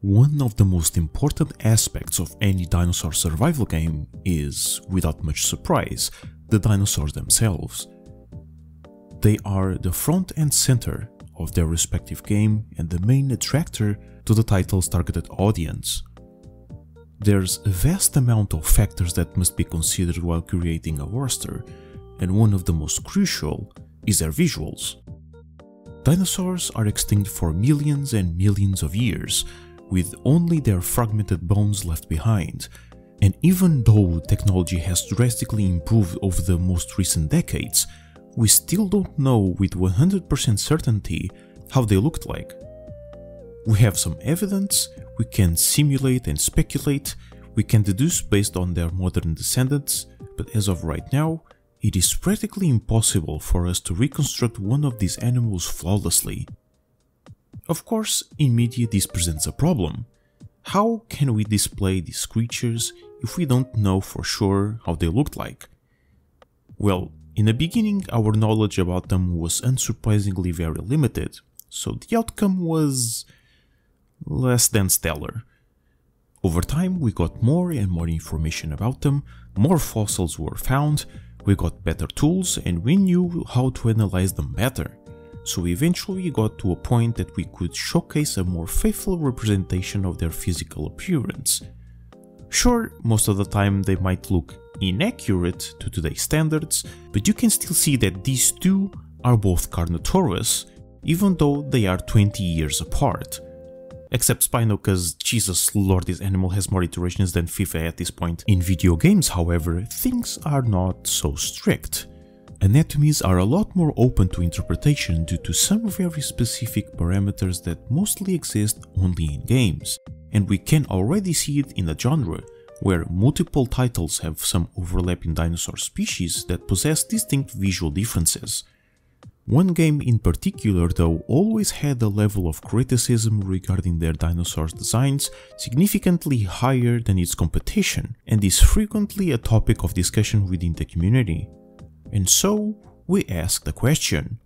One of the most important aspects of any dinosaur survival game is, without much surprise, the dinosaurs themselves. They are the front and center of their respective game and the main attractor to the title's targeted audience. There's a vast amount of factors that must be considered while creating a roster, and one of the most crucial is their visuals. Dinosaurs are extinct for millions and millions of years, with only their fragmented bones left behind. And even though technology has drastically improved over the most recent decades, we still don't know with 100% certainty how they looked like. We have some evidence, we can simulate and speculate, we can deduce based on their modern descendants, but as of right now, it is practically impossible for us to reconstruct one of these animals flawlessly. Of course, in media this presents a problem. How can we display these creatures if we don't know for sure how they looked like? Well, in the beginning our knowledge about them was unsurprisingly very limited, so the outcome was less than stellar. Over time we got more and more information about them, more fossils were found, we got better tools and we knew how to analyze them better so we eventually got to a point that we could showcase a more faithful representation of their physical appearance. Sure, most of the time they might look inaccurate to today's standards, but you can still see that these two are both Carnotaurus, even though they are 20 years apart. Except Spino cause Jesus lord this animal has more iterations than FIFA at this point. In video games however, things are not so strict anatomies are a lot more open to interpretation due to some very specific parameters that mostly exist only in games, and we can already see it in the genre, where multiple titles have some overlapping dinosaur species that possess distinct visual differences. One game in particular though always had a level of criticism regarding their dinosaurs designs significantly higher than its competition and is frequently a topic of discussion within the community. And so we ask the question,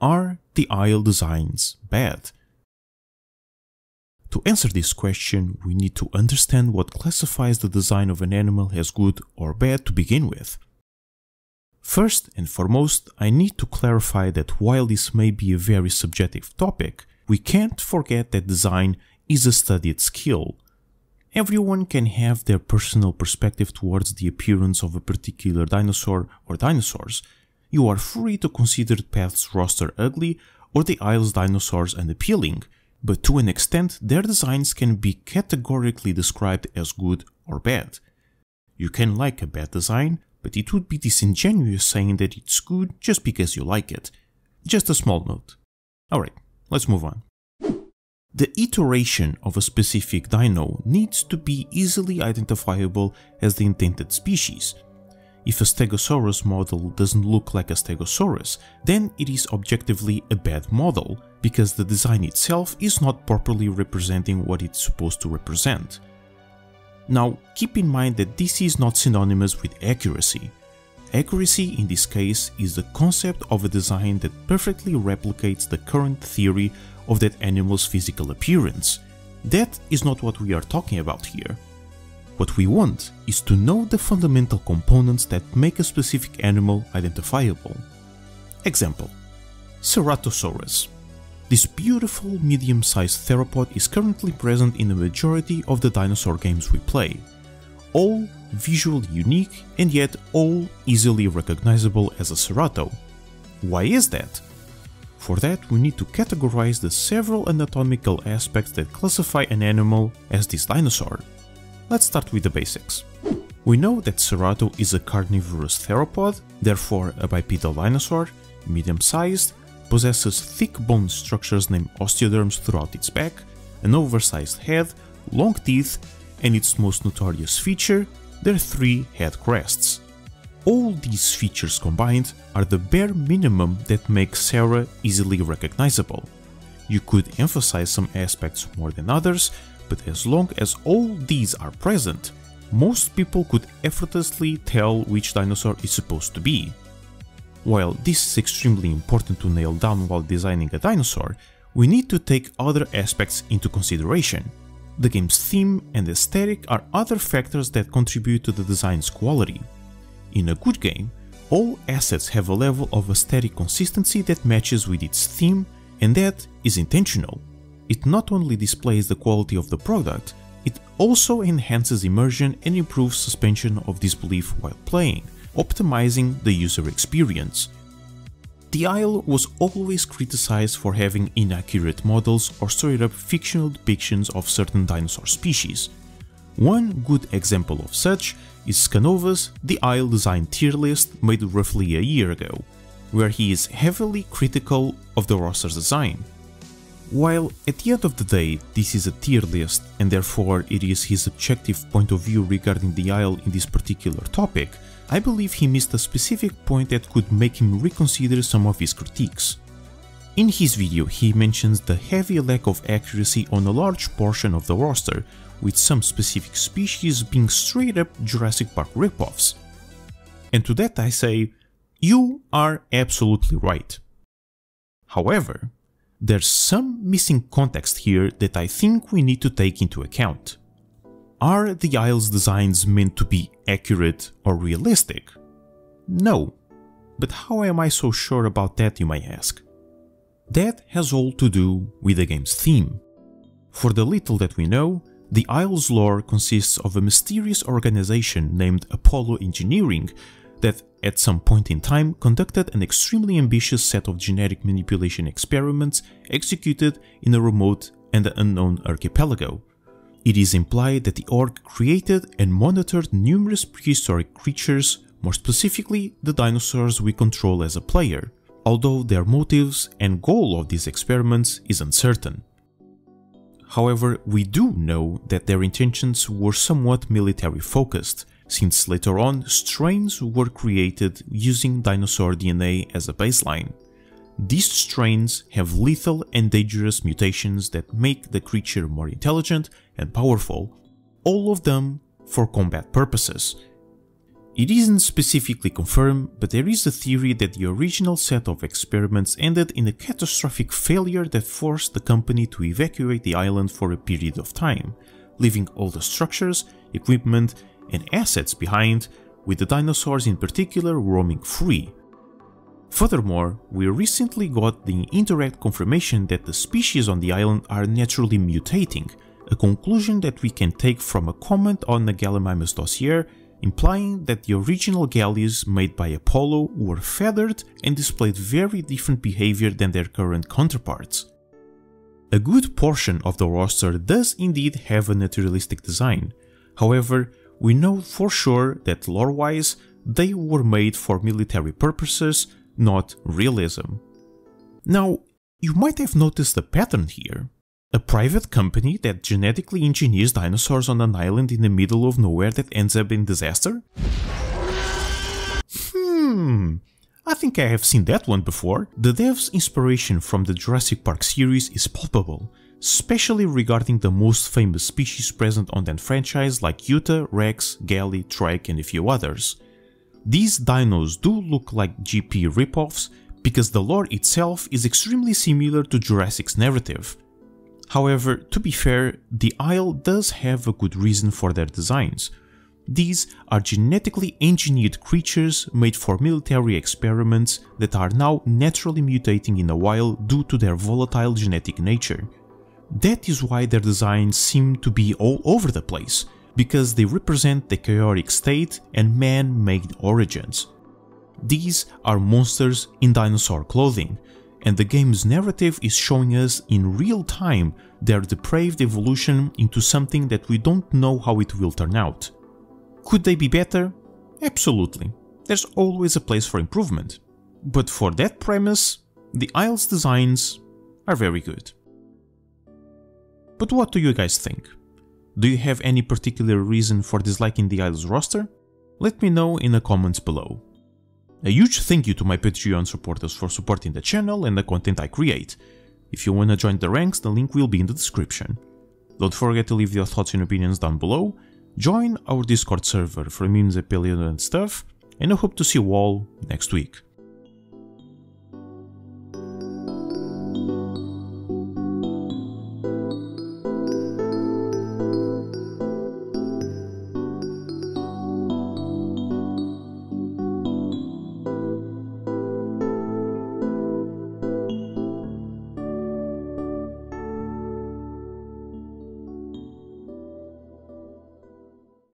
are the Isle designs bad? To answer this question, we need to understand what classifies the design of an animal as good or bad to begin with. First and foremost, I need to clarify that while this may be a very subjective topic, we can't forget that design is a studied skill Everyone can have their personal perspective towards the appearance of a particular dinosaur or dinosaurs. You are free to consider Path's roster ugly or the Isle's dinosaurs unappealing, but to an extent their designs can be categorically described as good or bad. You can like a bad design, but it would be disingenuous saying that it's good just because you like it. Just a small note. Alright, let's move on. The iteration of a specific dino needs to be easily identifiable as the intended species. If a Stegosaurus model doesn't look like a Stegosaurus, then it is objectively a bad model, because the design itself is not properly representing what it's supposed to represent. Now, keep in mind that this is not synonymous with accuracy. Accuracy in this case is the concept of a design that perfectly replicates the current theory of that animal's physical appearance. That is not what we are talking about here. What we want is to know the fundamental components that make a specific animal identifiable. Example Ceratosaurus. This beautiful medium-sized theropod is currently present in the majority of the dinosaur games we play. All visually unique and yet all easily recognizable as a cerato. Why is that? For that, we need to categorize the several anatomical aspects that classify an animal as this dinosaur. Let's start with the basics. We know that Cerato is a carnivorous theropod, therefore a bipedal dinosaur, medium-sized, possesses thick bone structures named osteoderms throughout its back, an oversized head, long teeth, and its most notorious feature, their three head crests. All these features combined are the bare minimum that make Cera easily recognizable. You could emphasize some aspects more than others, but as long as all these are present, most people could effortlessly tell which dinosaur is supposed to be. While this is extremely important to nail down while designing a dinosaur, we need to take other aspects into consideration. The game's theme and aesthetic are other factors that contribute to the design's quality. In a good game, all assets have a level of aesthetic consistency that matches with its theme and that is intentional. It not only displays the quality of the product, it also enhances immersion and improves suspension of disbelief while playing, optimizing the user experience. The Isle was always criticized for having inaccurate models or straight up fictional depictions of certain dinosaur species. One good example of such is Scanova's The Isle Design tier list made roughly a year ago, where he is heavily critical of the roster's design. While at the end of the day this is a tier list and therefore it is his objective point of view regarding the Isle in this particular topic, I believe he missed a specific point that could make him reconsider some of his critiques. In his video he mentions the heavy lack of accuracy on a large portion of the roster, with some specific species being straight up Jurassic Park ripoffs. And to that I say, you are absolutely right. However, there's some missing context here that I think we need to take into account. Are the Isle's designs meant to be accurate or realistic? No. But how am I so sure about that, you may ask? That has all to do with the game's theme. For the little that we know, the Isle's lore consists of a mysterious organization named Apollo Engineering that at some point in time conducted an extremely ambitious set of genetic manipulation experiments executed in a remote and unknown archipelago. It is implied that the org created and monitored numerous prehistoric creatures, more specifically the dinosaurs we control as a player, although their motives and goal of these experiments is uncertain. However, we do know that their intentions were somewhat military focused, since later on strains were created using dinosaur DNA as a baseline. These strains have lethal and dangerous mutations that make the creature more intelligent and powerful, all of them for combat purposes. It isn't specifically confirmed, but there is a theory that the original set of experiments ended in a catastrophic failure that forced the company to evacuate the island for a period of time, leaving all the structures, equipment, and assets behind, with the dinosaurs in particular roaming free. Furthermore, we recently got the indirect confirmation that the species on the island are naturally mutating, a conclusion that we can take from a comment on the Gallimimus dossier implying that the original galleys made by Apollo were feathered and displayed very different behavior than their current counterparts. A good portion of the roster does indeed have a naturalistic design, however, we know for sure that lore-wise they were made for military purposes, not realism. Now, you might have noticed a pattern here. A private company that genetically engineers dinosaurs on an island in the middle of nowhere that ends up in disaster? Hmm, I think I have seen that one before. The dev's inspiration from the Jurassic Park series is palpable, especially regarding the most famous species present on that franchise like Utah, Rex, Gali, Trike and a few others. These dinos do look like JP ripoffs because the lore itself is extremely similar to Jurassic's narrative. However, to be fair, the Isle does have a good reason for their designs. These are genetically engineered creatures made for military experiments that are now naturally mutating in the wild due to their volatile genetic nature. That is why their designs seem to be all over the place, because they represent the chaotic state and man-made origins. These are monsters in dinosaur clothing, and the game's narrative is showing us in real time their depraved evolution into something that we don't know how it will turn out. Could they be better? Absolutely. There's always a place for improvement. But for that premise, the Isle's designs are very good. But what do you guys think? Do you have any particular reason for disliking the Isle's roster? Let me know in the comments below. A huge thank you to my Patreon supporters for supporting the channel and the content I create. If you wanna join the ranks, the link will be in the description. Don't forget to leave your thoughts and opinions down below, join our Discord server for memes, opinions and stuff, and I hope to see you all next week.